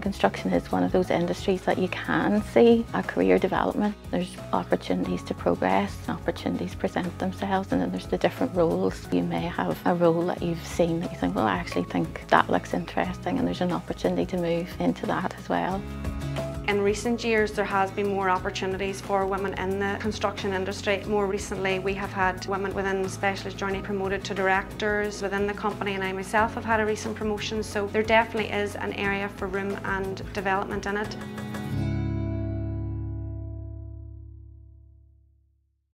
Construction is one of those industries that you can see a career development. There's opportunities to progress, opportunities present themselves and then there's the different roles. You may have a role that you've seen that you think, well I actually think that looks interesting and there's an opportunity to move into that as well. In recent years there has been more opportunities for women in the construction industry. More recently we have had women within the specialist journey promoted to directors within the company and I myself have had a recent promotion so there definitely is an area for room and development in it.